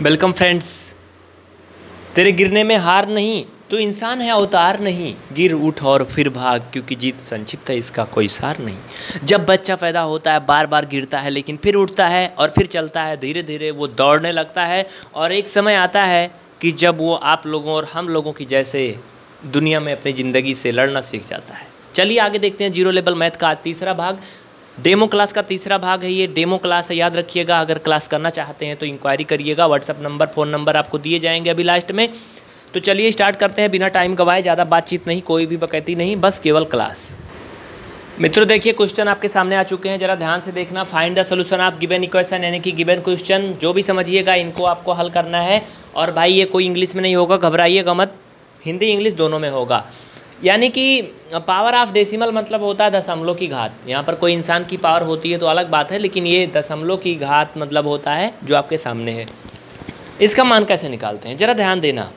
Welcome friends तेरे गिरने में हार नहीं तो इंसान है, अवतार नहीं। गिर, उठ और फिर भाग, क्योंकि जीत संक्षिप्त है, इसका कोई सार नहीं। जब बच्चा पैदा होता है बार बार गिरता है, लेकिन फिर उठता है और फिर चलता है धीरे धीरे वो दौड़ने लगता है और एक समय आता है कि जब वो आप लोगों और हम लोगों की जैसे दुनिया में अपनी ज़िंदगी से लड़ना सीख जाता है। चलिए आगे देखते हैं, ज़ीरो लेवल मैथ का तीसरा भाग। डेमो क्लास का तीसरा भाग है ये। डेमो क्लास है, याद रखिएगा, अगर क्लास करना चाहते हैं तो इंक्वायरी करिएगा। व्हाट्सअप नंबर फ़ोन नंबर आपको दिए जाएँगे अभी लास्ट में। तो चलिए स्टार्ट करते हैं, बिना टाइम गवाए, ज़्यादा बातचीत नहीं, कोई भी बकैती नहीं, बस केवल क्लास मित्रों, देखिए क्वेश्चन आपके सामने आ चुके हैं, जरा ध्यान से देखना। Find the solution of given equation यानी कि गिवन क्वेश्चन जो भी समझिएगा, इनको आपको हल करना है। और भाई, ये कोई इंग्लिश में नहीं होगा, घबराइएगा मत। हिंदी इंग्लिश दोनों में होगा। यानी कि पावर ऑफ़ डेसिमल मतलब होता है दशमलव की घात। यहाँ पर कोई इंसान की पावर होती है तो अलग बात है, लेकिन ये दशमलव की घात मतलब होता है जो आपके सामने है। इसका मान कैसे निकालते हैं? ज़रा ध्यान देना।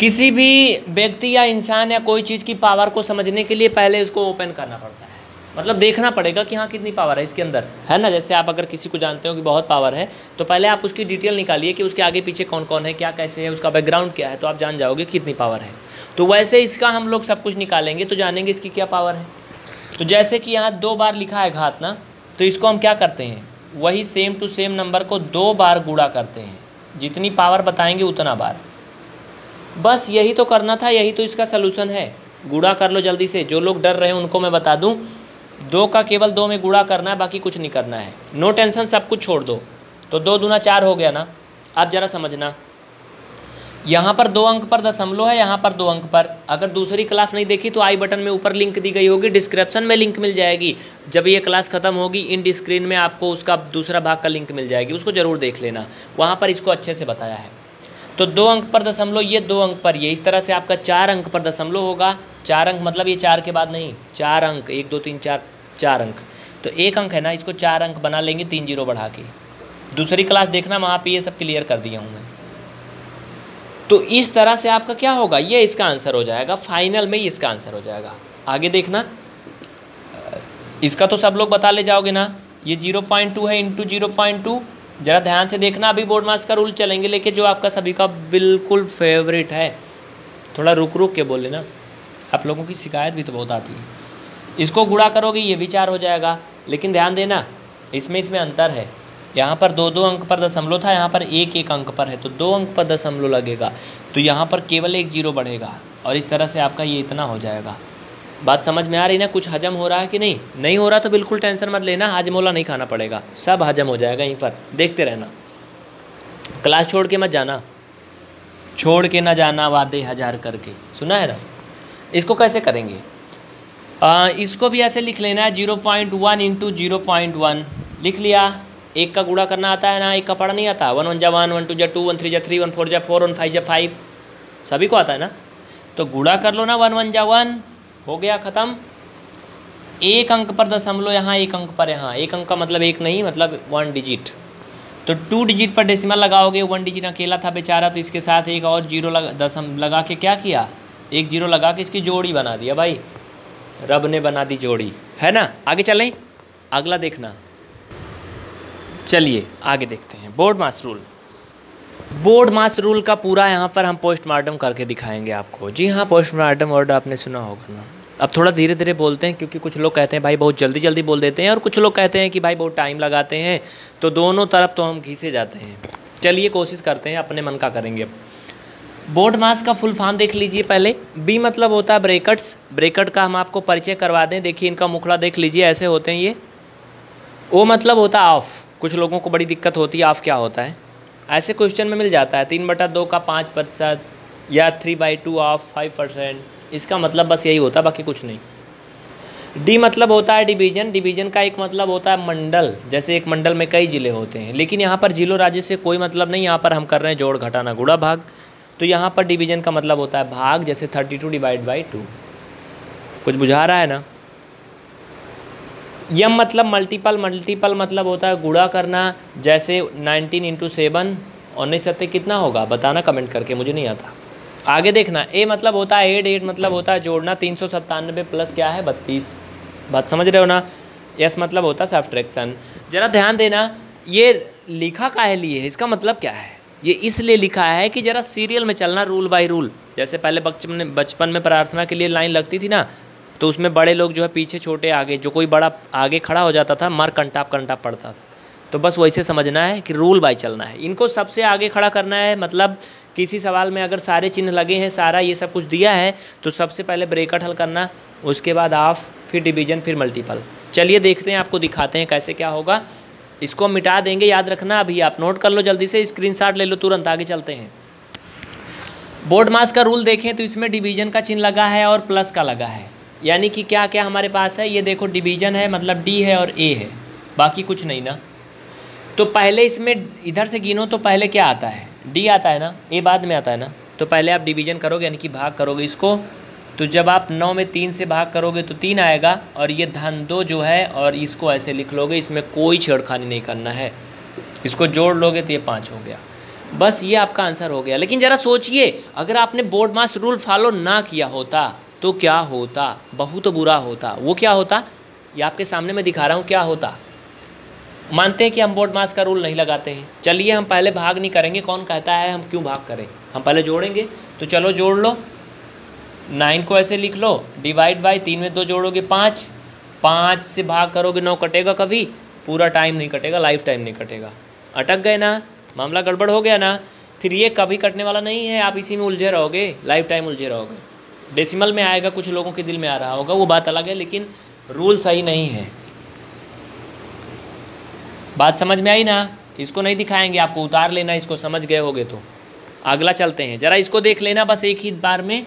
किसी भी व्यक्ति या इंसान या कोई चीज़ की पावर को समझने के लिए पहले उसको ओपन करना पड़ता है। मतलब देखना पड़ेगा कि हाँ कितनी पावर है इसके अंदर। है ना? जैसे आप अगर किसी को जानते हो कि बहुत पावर है तो पहले आप उसकी डिटेल निकालिए कि उसके आगे पीछे कौन कौन है क्या कैसे है, उसका बैकग्राउंड क्या है तो आप जान जाओगे कितनी पावर है। तो वैसे इसका हम लोग सब कुछ निकालेंगे तो जानेंगे इसकी क्या पावर है। तो जैसे कि यहाँ दो बार लिखा है घात ना तो इसको हम क्या करते हैं? वही सेम टू सेम नंबर को दो बार गुड़ा करते हैं। जितनी पावर बताएँगे उतना बार। बस यही तो करना था, यही तो इसका सलूशन है। गुड़ा कर लो जल्दी से, जो लोग डर रहे हैं उनको मैं बता दूँ। दो का केवल दो में गुड़ा करना है, बाकी कुछ नहीं करना है। नो टेंशन सब कुछ छोड़ दो। तो दो दूना चार हो गया ना। आप ज़रा समझना। यहाँ पर दो अंक पर दशमलव है, यहाँ पर दो अंक पर। अगर दूसरी क्लास नहीं देखी तो आई बटन में ऊपर लिंक दी गई होगी डिस्क्रिप्शन में लिंक मिल जाएगी। जब ये क्लास खत्म होगी इन स्क्रीन में आपको उसका दूसरा भाग का लिंक मिल जाएगी, उसको ज़रूर देख लेना। वहाँ पर इसको अच्छे से बताया है। तो दो अंक पर दशमलव ये दो अंक पर, ये इस तरह से आपका चार अंक पर दशमलव होगा। चार अंक मतलब ये चार के बाद नहीं, चार अंक, एक, दो, तीन, चार चार अंक। तो एक अंक है ना, इसको चार अंक बना लेंगे तीन ज़ीरो बढ़ा के। दूसरी क्लास देखना, वहाँ पे ये सब क्लियर कर दिया हूँ मैं। तो इस तरह से आपका क्या होगा? ये इसका आंसर हो जाएगा। फाइनल में ही इसका आंसर हो जाएगा। आगे देखना। इसका तो सब लोग बता ले जाओगे ना। ये ज़ीरो पॉइंट टू है इंटू ज़ीरो पॉइंट टू ज़रा ध्यान से देखना। अभी बोर्ड मास का रूल चलेंगे लेकिन जो आपका सभी का बिल्कुल फेवरेट है। थोड़ा रुक रुक के बोले ना आप लोगों की शिकायत भी तो बहुत आती है। इसको गुड़ा करोगे, ये भी चार हो जाएगा। लेकिन ध्यान देना, इसमें इसमें अंतर है। यहाँ पर दो दो अंक पर दशमलव था यहाँ पर एक एक अंक पर है तो दो अंक पर दशमलव लगेगा। तो यहाँ पर केवल एक ज़ीरो बढ़ेगा और इस तरह से आपका ये इतना हो जाएगा। बात समझ में आ रही ना कुछ हजम हो रहा है कि नहीं? नहीं हो रहा तो बिल्कुल टेंशन मत लेना हाजमोला नहीं खाना पड़ेगा। सब हजम हो जाएगा यहीं पर देखते रहना। क्लास छोड़ के मत जाना। छोड़ के ना जाना वादे हज़ार करके। सुना है ना? इसको कैसे करेंगे? आ, इसको भी ऐसे लिख लेना है zero point one into zero point one. लिख लिया। एक का गुड़ा करना आता है, ना एक का पढ़ा नहीं आता। वन वन जा वन वन टू जा टू, वन थ्री जा थ्री, वन फोर जा फोर, वन फाइव जा फाइव। सभी को आता है ना? तो गुड़ा कर लो ना, वन वन जा वन। हो गया ख़त्म। एक अंक पर दशमलव यहाँ, एक अंक पर यहाँ। एक अंक का मतलब एक नहीं मतलब वन डिजिट तो टू डिजिट पर डेसिमल लगाओगे वन डिजिट अकेला था बेचारा तो इसके साथ एक और ज़ीरो लगा दशम लगा के क्या किया? एक ज़ीरो लगा के इसकी जोड़ी बना दिया भाई। रब ने बना दी जोड़ी। है ना? आगे चलें अगला देखना। चलिए, आगे देखते हैं। BODMAS rule BODMAS rule का पूरा यहाँ पर हम पोस्टमार्टम करके दिखाएँगे आपको। जी हाँ पोस्टमार्टम वर्ड आपने सुना होगा ना। अब थोड़ा धीरे धीरे बोलते हैं, क्योंकि कुछ लोग कहते हैं, भाई बहुत जल्दी जल्दी बोल देते हैं, और कुछ लोग कहते हैं कि, भाई बहुत टाइम लगाते हैं। तो दोनों तरफ़ तो हम घीसे जाते हैं। चलिए, कोशिश करते हैं, अपने मन का करेंगे अब। बोर्ड मास का फुल फॉर्म देख लीजिए पहले। बी मतलब होता है ब्रेकट्स ब्रेकट का हम आपको परिचय करवा दें। देखिए, इनका मुखड़ा देख लीजिए, ऐसे होते हैं ये। ओ मतलब होता ऑफ़ कुछ लोगों को बड़ी दिक्कत होती है ऑफ़ क्या होता है? ऐसे क्वेश्चन में मिल जाता है, तीन बटा दो का पाँच प्रतिशत या three by two of five percent इसका मतलब बस यही होता है बाकी कुछ नहीं। डी मतलब होता है डिवीज़न डिवीज़न का एक मतलब होता है मंडल, जैसे एक मंडल में कई ज़िले होते हैं, लेकिन यहाँ पर जिलों राज्य से कोई मतलब नहीं, यहाँ पर हम कर रहे हैं जोड़ घटाना गुड़ा भाग तो यहाँ पर डिवीज़न का मतलब होता है भाग, जैसे thirty two divide by two कुछ बुझा रहा है ना? यम मतलब मल्टीपल मल्टीपल मतलब होता है गुड़ा करना, जैसे नाइनटीन इंटू सेवन, उन्नीस सत्तर कितना होगा? बताना कमेंट करके, मुझे नहीं आता। आगे देखना, ए मतलब होता है एट एट मतलब होता है जोड़ना, तीन सौ सत्तानबे प्लस क्या है? बत्तीस। बात समझ रहे हो ना? यस मतलब होता है सब्ट्रैक्शन ज़रा ध्यान देना, ये लिखा काहे लिए है? इसका मतलब क्या है? ये इसलिए लिखा है कि ज़रा सीरियल में चलना रूल बाय रूल जैसे पहले बचपन बचपन में प्रार्थना के लिए लाइन लगती थी ना तो उसमें बड़े लोग जो है पीछे छोटे आगे, जो कोई बड़ा आगे खड़ा हो जाता था, मर कंटाप कंटाप पड़ता था। तो बस वैसे समझना है कि रूल बाय चलना है। इनको सबसे आगे खड़ा करना है मतलब किसी सवाल में अगर सारे चिन्ह लगे हैं, सारा ये सब कुछ दिया है तो सबसे पहले ब्रेकट हल करना, उसके बाद ऑफ़ फिर डिवीज़न फिर मल्टीपल चलिए देखते हैं, आपको दिखाते हैं कैसे क्या होगा। इसको मिटा देंगे, याद रखना, अभी आप नोट कर लो जल्दी से स्क्रीनशॉट ले लो, तुरंत आगे चलते हैं। बोर्ड मास का रूल देखें तो इसमें डिवीज़न का चिन्ह लगा है और प्लस का लगा है। यानी कि क्या क्या हमारे पास है? ये देखो डिवीज़न है मतलब डी है और ए है। बाकी कुछ नहीं ना। तो पहले इसमें इधर से गिनो तो पहले क्या आता है? डी आता है ना? ए बाद में आता है ना? तो पहले आप डिवीज़न करोगे, यानी कि भाग करोगे इसको। तो जब आप नौ में तीन से भाग करोगे तो तीन आएगा और ये धन दो जो है और इसको ऐसे लिख लोगे, इसमें कोई छेड़खानी नहीं करना है। इसको जोड़ लोगे तो ये पाँच हो गया। बस ये आपका आंसर हो गया। लेकिन ज़रा सोचिए, अगर आपने बोर्ड मास रूल फॉलो ना किया होता तो क्या होता? बहुत बुरा होता। वो क्या होता? ये आपके सामने मैं दिखा रहा हूँ, क्या होता? मानते हैं कि हम बोर्ड मास का रूल नहीं लगाते हैं। चलिए, हम पहले भाग नहीं करेंगे। कौन कहता है, हम क्यों भाग करें? हम पहले जोड़ेंगे। तो चलो, जोड़ लो। नाइन को ऐसे लिख लो। डिवाइड बाई तीन में दो जोड़ोगे पाँच। पाँच से भाग करोगे, नौ कटेगा कभी। पूरा टाइम नहीं कटेगा लाइफ टाइम नहीं कटेगा। अटक गए ना? मामला गड़बड़ हो गया ना? फिर ये कभी कटने वाला नहीं है। आप इसी में उलझे रहोगे। लाइफ टाइम उलझे रहोगे। डेसिमल में आएगा, कुछ लोगों के दिल में आ रहा होगा, वो बात अलग है, लेकिन रूल सही नहीं है। बात समझ में आई ना? इसको नहीं दिखाएँगे, आपको उतार लेना, इसको समझ गए होगे तो। अगला चलते हैं। ज़रा इसको देख लेना, बस एक ही बार में।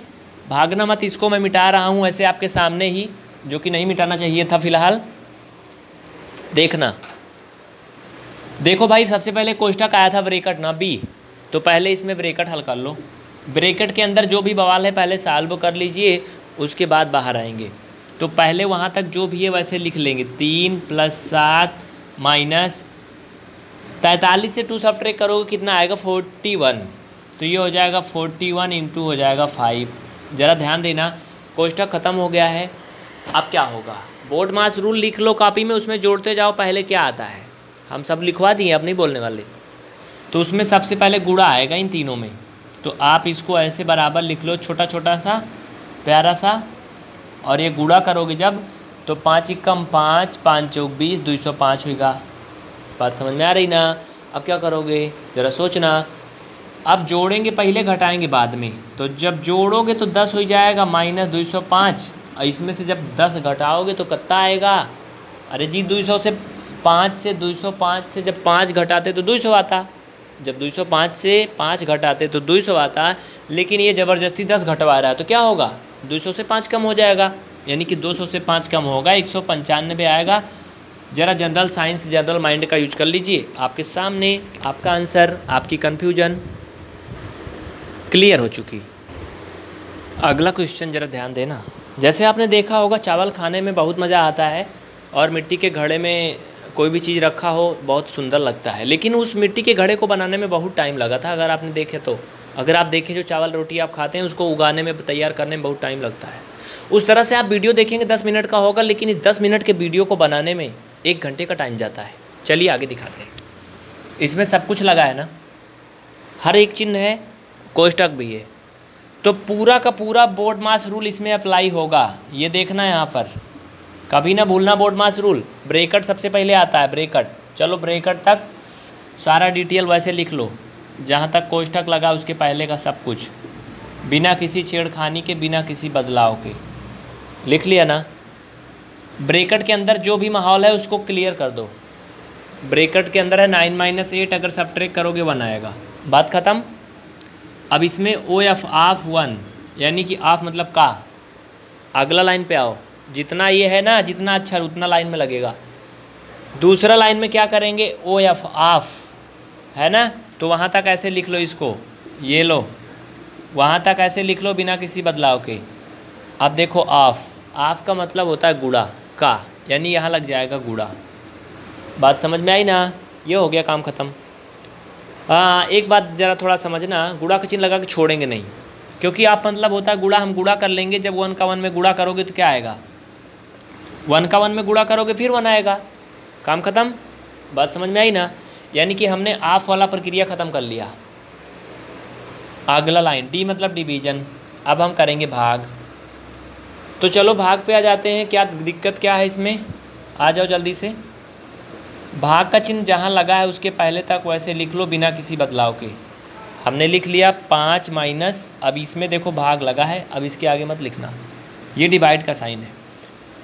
भागना मत, इसको मैं मिटा रहा हूँ, ऐसे आपके सामने ही, जो कि नहीं मिटाना चाहिए था फ़िलहाल। देखना। देखो भाई, सबसे पहले कोष्टक आया था ब्रेकट, ना बी। तो पहले इसमें ब्रेकट हल कर लो। ब्रेकट के अंदर जो भी बवाल है पहले साल्व कर लीजिए, उसके बाद बाहर आएँगे। तो पहले वहाँ तक जो भी है वैसे लिख लेंगे। तीन प्लस सात माइनस तैंतालीस से टू सब ट्रेक करोगे, कितना आएगा? Forty one. तो ये हो जाएगा फोर्टी वन इंटू हो जाएगा फाइव। ज़रा ध्यान देना कोष्टक ख़त्म हो गया है। अब क्या होगा? बोर्ड मास रूल लिख लो कॉपी में, उसमें जोड़ते जाओ, पहले क्या आता है? हम सब लिखवा दिए अब नहीं बोलने वाले। तो उसमें सबसे पहले गुड़ा आएगा इन तीनों में। तो आप इसको ऐसे बराबर लिख लो, छोटा छोटा सा, प्यारा सा, और ये गुड़ा करोगे जब तो पाँच इक्कम पाँच पाँच चौक बीस, दो सौ पाँच होगा बात समझ में आ रही ना? अब क्या करोगे? ज़रा सोचना। अब जोड़ेंगे, पहले घटाएँगे बाद में। तो जब जोड़ोगे तो दस हो जाएगा, माइनस दो सौ पाँच। इसमें से जब दस घटाओगे तो कितना आएगा। अरे जी, दो सौ से पाँच से, दो सौ पाँच से जब पाँच घटाते तो दो सौ आता। जब 205 से पाँच घटाते तो 200 आता, लेकिन ये ज़बरदस्ती 10 घटवा रहा है तो क्या होगा? 200 से पाँच कम हो जाएगा। यानी कि 200 से पाँच कम होगा, एक सौ पंचानबे आएगा। ज़रा जनरल साइंस, जनरल माइंड का यूज़ कर लीजिए। आपके सामने आपका आंसर, आपकी कन्फ्यूज़न क्लियर हो चुकी। अगला क्वेश्चन ज़रा ध्यान देना। जैसे आपने देखा होगा, चावल खाने में बहुत मज़ा आता है और मिट्टी के घड़े में कोई भी चीज़ रखा हो, बहुत सुंदर लगता है। लेकिन उस मिट्टी के घड़े को बनाने में बहुत टाइम लगा था, अगर आपने देखे तो। अगर आप देखें जो चावल रोटी आप खाते हैं, उसको उगाने में, तैयार करने में बहुत टाइम लगता है। उस तरह से आप वीडियो देखेंगे, दस मिनट का होगा, लेकिन इस दस मिनट के वीडियो को बनाने में एक घंटे का टाइम जाता है। चलिए आगे दिखाते हैं। इसमें सब कुछ लगा है ना? हर एक चिन्ह है कोष्टक भी है। तो पूरा का पूरा बोर्ड मास रूल इसमें अप्लाई होगा। ये देखना है यहाँ पर। कभी ना भूलना बोर्ड मास रूल। ब्रेकट सबसे पहले आता है, ब्रेकट। चलो ब्रेकट तक सारा डिटेल वैसे लिख लो। जहाँ तक कोष्टक लगा उसके पहले का सब कुछ। बिना किसी छेड़खानी के, बिना किसी बदलाव के। लिख लिया ना? ब्रेकट के अंदर जो भी माहौल है उसको क्लियर कर दो। ब्रेकट के अंदर है, नाइन माइनस एट अगर सब ट्रेक करोगे, वन आएगा। बात ख़त्म? अब इसमें ओ एफ़, आफ, वन, यानी कि आफ मतलब का। अगला लाइन पे आओ। जितना ये है ना, जितना अच्छा उतना लाइन में लगेगा। दूसरा लाइन में क्या करेंगे? ओ एफ़ आफ है ना? तो वहाँ तक ऐसे लिख लो इसको। ये लो। वहाँ तक ऐसे लिख लो बिना किसी बदलाव के। अब देखो आफ आफ का मतलब होता है गुड़ा का, यानी यहाँ लग जाएगा गुड़ा बात समझ में आई ना? ये हो गया काम ख़त्म। हाँ एक बात ज़रा थोड़ा समझना। गुड़ा का चिन्ह लगा के छोड़ेंगे नहीं। क्योंकि आप मतलब होता है गुड़ा हम गुड़ा कर लेंगे। जब वन का वन में गुड़ा करोगे तो क्या आएगा? वन का वन में गुड़ा करोगे, फिर वन आएगा। काम ख़त्म? बात समझ में आई ना? यानी कि हमने आफ वाला प्रक्रिया ख़त्म कर लिया। अगला लाइन, डी मतलब डिवीज़न। अब हम करेंगे भाग। तो चलो भाग पे आ जाते हैं। क्या दिक्कत क्या है इसमें? आ जाओ जल्दी से। भाग का चिन्ह जहाँ लगा है, उसके पहले तक वैसे लिख लो बिना किसी बदलाव के। हमने लिख लिया पाँच माइनस। अब इसमें देखो भाग लगा है। अब इसके आगे मत लिखना। ये डिवाइड का साइन है।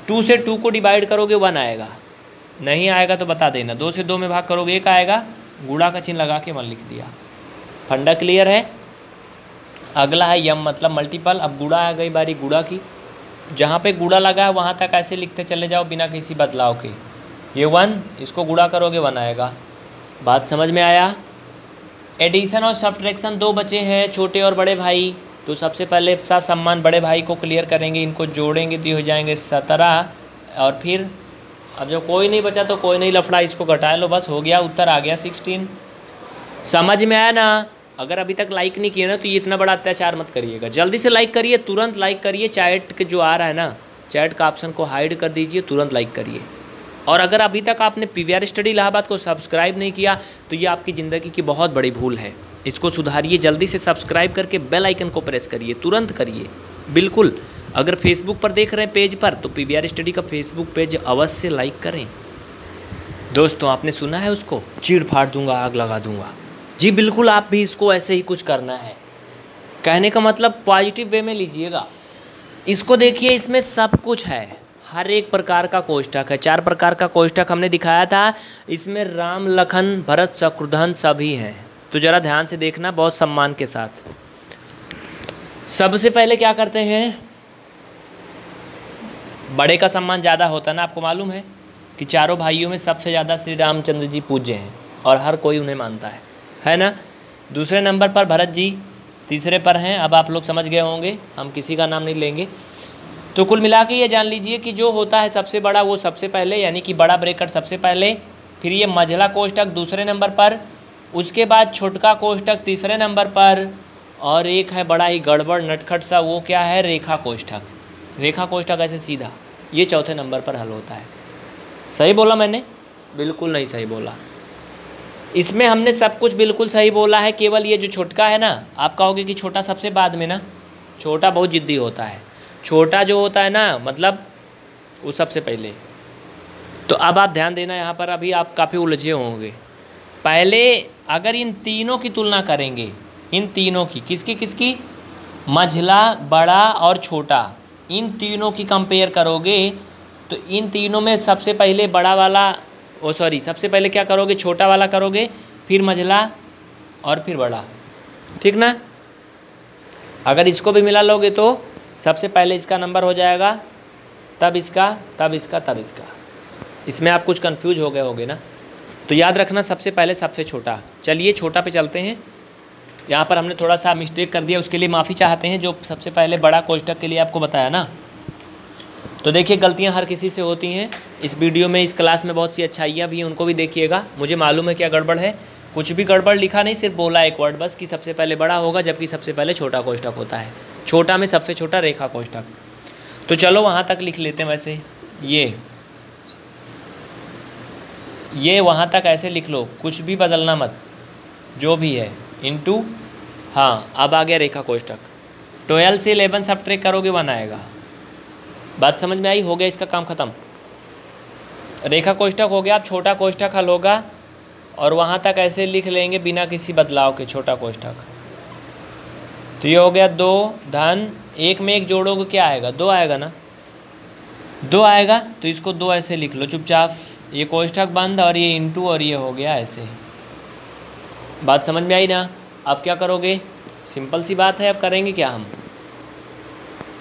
टू से टू को डिवाइड करोगे, वन आएगा। नहीं आएगा तो बता देना। दो से दो में भाग करोगे, एक आएगा। गुड़ा का चिन्ह लगा के वन लिख दिया। फंडा क्लियर है? अगला है यम मतलब मल्टीपल अब गुड़ा आ गई बारी गुड़ा की। जहाँ पे गुड़ा लगा है, वहाँ तक ऐसे लिखते चले जाओ बिना किसी बदलाव के। ये वन, इसको गुड़ा करोगे, वन आएगा। बात समझ में आया? एडिशन और सब्ट्रैक्शन दो बचे हैं, छोटे और बड़े भाई। तो सबसे पहले सा सम्मान बड़े भाई को क्लियर करेंगे, इनको जोड़ेंगे तो हो जाएँगे सत्रह। और फिर, अब जब कोई नहीं बचा तो कोई नहीं, लफड़ा इसको घटा लो, बस हो गया, उत्तर आ गया सिक्सटीन समझ में आया ना? अगर अभी तक लाइक नहीं किया ना तो ये इतना बड़ा अत्याचार मत करिएगा। जल्दी से लाइक करिए, तुरंत लाइक करिए चैट के जो आ रहा है ना चैट का ऑप्शन को हाइड कर दीजिए, तुरंत लाइक करिए। और अगर अभी तक आपने पीवीआर स्टडी इलाहाबाद को सब्सक्राइब नहीं किया तो ये आपकी ज़िंदगी की बहुत बड़ी भूल है। इसको सुधारिए, जल्दी से सब्सक्राइब करके बेल आइकन को प्रेस करिए, तुरंत करिए। बिल्कुल, अगर फेसबुक पर देख रहे हैं पेज पर तो पी स्टडी का फेसबुक पेज अवश्य लाइक करें। दोस्तों, आपने सुना है उसको? चीड़ फाड़ दूँगा, आग लगा दूँगा। जी बिल्कुल, आप भी इसको ऐसे ही कुछ करना है। कहने का मतलब पॉजिटिव वे में लीजिएगा। इसको देखिए, इसमें सब कुछ है। हर एक प्रकार का कोष्टक है। चार प्रकार का कोष्टक हमने दिखाया था। इसमें राम, लखन, भरत, शत्रुघ्न सभी हैं। तो ज़रा ध्यान से देखना बहुत सम्मान के साथ। सबसे पहले क्या करते हैं? बड़े का सम्मान ज़्यादा होता है ना, आपको मालूम है कि चारों भाइयों में सबसे ज़्यादा श्री रामचंद्र जी पूज्य हैं और हर कोई उन्हें मानता है। है ना? दूसरे नंबर पर भरत जी, तीसरे पर हैं। अब आप लोग समझ गए होंगे, हम किसी का नाम नहीं लेंगे। तो कुल मिला के ये जान लीजिए कि जो होता है सबसे बड़ा, वो सबसे पहले, यानी कि बड़ा ब्रेकर सबसे पहले, फिर ये मझला कोष्टक दूसरे नंबर पर उसके बाद छोटका कोष्ठक तीसरे नंबर पर, और एक है बड़ा ही गड़बड़, नटखट सा, वो क्या है? रेखा कोष्ठक रेखा कोष्ठक ऐसे सीधा, ये चौथे नंबर पर हल होता है। सही बोला मैंने? बिल्कुल नहीं सही बोला। इसमें हमने सब कुछ बिल्कुल सही बोला है, केवल ये जो छोटका है ना, आप कहोगे कि छोटा सबसे बाद में ना? छोटा बहुत ज़िद्दी होता है। छोटा जो होता है ना मतलब वो सबसे पहले। तो अब आप ध्यान देना, यहाँ पर अभी आप काफ़ी उलझे होंगे। पहले अगर इन तीनों की तुलना करेंगे, इन तीनों की, किसकी किसकी? मझला, बड़ा और छोटा। इन तीनों की कंपेयर करोगे तो इन तीनों में सबसे पहले बड़ा वाला, ओ सॉरी सबसे पहले क्या करोगे? छोटा वाला करोगे, फिर मझला और फिर बड़ा। ठीक ना? अगर इसको भी मिला लोगे तो सबसे पहले इसका नंबर हो जाएगा, तब इसका तब इसका तब इसका। इसमें आप कुछ कंफ्यूज हो गए होगे ना? तो याद रखना सबसे पहले सबसे छोटा। चलिए छोटा पे चलते हैं। यहाँ पर हमने थोड़ा सा मिस्टेक कर दिया, उसके लिए माफ़ी चाहते हैं, जो सबसे पहले बड़ा कोष्टक के लिए आपको बताया ना। तो देखिए, गलतियाँ हर किसी से होती हैं। इस वीडियो में, इस क्लास में बहुत सी अच्छाइयाँ भी हैं, उनको भी देखिएगा। मुझे मालूम है क्या गड़बड़ है। कुछ भी गड़बड़ लिखा नहीं, सिर्फ़ बोला एक वर्ड बस, कि सबसे पहले बड़ा होगा, जबकि सबसे पहले छोटा कोष्टक होता है। छोटा में सबसे छोटा रेखा कोष्टक तो चलो वहाँ तक लिख लेते हैं वैसे। ये। ये वहाँ तक ऐसे लिख लो, कुछ भी बदलना मत, जो भी है इंटू हाँ अब आ गया रेखा कोष्टक ट्वेल्व से इलेवन सब ट्रेक करोगे, वन आएगा। बात समझ में आई? हो गया इसका काम ख़त्म। रेखा कोष्टक हो गया, अब छोटा कोष्टक हल होगा, और वहाँ तक ऐसे लिख लेंगे बिना किसी बदलाव के, छोटा कोष्टक तो ये हो गया दो, धन, एक में एक जोड़ोगे, क्या आएगा? दो आएगा ना? दो आएगा तो इसको दो ऐसे लिख लो, चुपचाप। ये कोष्ठक बंद और ये इंटू और ये हो गया ऐसे। बात समझ में आई ना? अब क्या करोगे? सिंपल सी बात है, अब करेंगे क्या हम?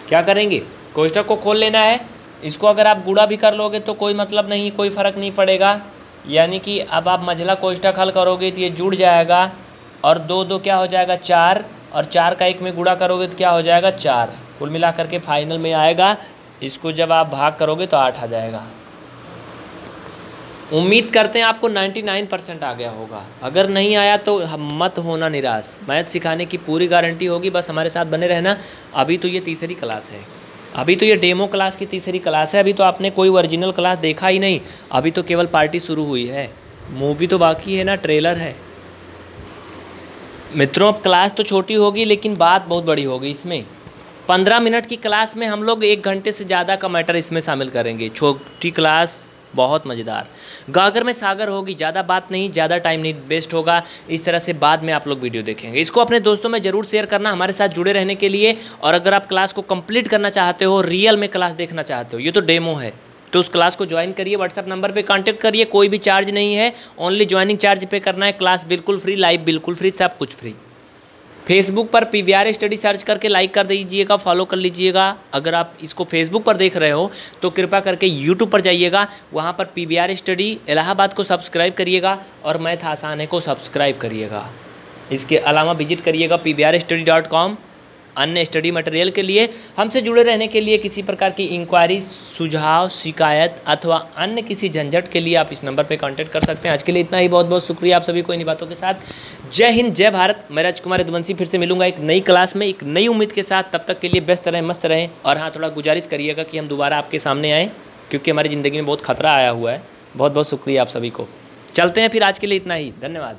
क्या करेंगे? कोष्ठक को खोल लेना है। इसको अगर आप गुड़ा भी कर लोगे तो कोई मतलब नहीं, कोई फ़र्क नहीं पड़ेगा। यानी कि अब आप मझला कोष्ठक हल करोगे तो ये जुड़ जाएगा और दो दो क्या हो जाएगा? चार। और चार का एक में गुड़ा करोगे तो क्या हो जाएगा? चार। कुल मिला करके फाइनल में आएगा। इसको जब आप भाग करोगे तो आठ आ जाएगा। उम्मीद करते हैं आपको 99 परसेंट आ गया होगा। अगर नहीं आया तो मत होना निराश। मैथ सिखाने की पूरी गारंटी होगी, बस हमारे साथ बने रहना। अभी तो ये तीसरी क्लास है। अभी तो ये डेमो क्लास की तीसरी क्लास है। अभी तो आपने कोई ओरिजिनल क्लास देखा ही नहीं। अभी तो केवल पार्टी शुरू हुई है। मूवी तो बाकी है ना ट्रेलर है। मित्रों, अब क्लास तो छोटी होगी, लेकिन बात बहुत बड़ी होगी इसमें। पंद्रह मिनट की क्लास में हम लोग एक घंटे से ज़्यादा का मैटर इसमें शामिल करेंगे। छोटी क्लास बहुत मज़ेदार। गागर में सागर होगी, ज़्यादा बात नहीं, ज़्यादा टाइम नहीं वेस्ट होगा। इस तरह से बाद में आप लोग वीडियो देखेंगे। इसको अपने दोस्तों में ज़रूर शेयर करना, हमारे साथ जुड़े रहने के लिए। और अगर आप क्लास को कंप्लीट करना चाहते हो रियल में क्लास देखना चाहते हो, ये तो डेमो है। तो उस क्लास को ज्वाइन करिए व्हाट्सअप नंबर पे कांटेक्ट करिए, कोई भी चार्ज नहीं है। ओनली ज्वाइनिंग चार्ज पे करना है क्लास बिल्कुल फ्री लाइव बिल्कुल फ्री सब कुछ फ्री फेसबुक पर P V R study search करके लाइक कर दीजिएगा फॉलो कर लीजिएगा। अगर आप इसको फेसबुक पर देख रहे हो तो कृपा करके यूट्यूब पर जाइएगा। वहाँ पर P V R study Allahabad को सब्सक्राइब करिएगा और मैथ आसान है को सब्सक्राइब करिएगा। इसके अलावा विज़िट करिएगा P V R study dot com अन्य स्टडी मटेरियल के लिए, हमसे जुड़े रहने के लिए किसी प्रकार की इंक्वायरी सुझाव, शिकायत अथवा अन्य किसी झंझट के लिए आप इस नंबर पर कॉन्टैक्ट कर सकते हैं। आज के लिए इतना ही। बहुत बहुत शुक्रिया आप सभी को इन बातों के साथ। जय हिंद, जय भारत। मैं राजकुमार यदुवंशी फिर से मिलूँगा एक नई क्लास में, एक नई उम्मीद के साथ। तब तक के लिए व्यस्त रहें, मस्त रहें और हाँ थोड़ा गुजारिश करिएगा कि हम दोबारा आपके सामने आएँ, क्योंकि हमारी ज़िंदगी में बहुत खतरा आया हुआ है। बहुत बहुत शुक्रिया आप सभी को। चलते हैं फिर आज के लिए इतना ही। धन्यवाद।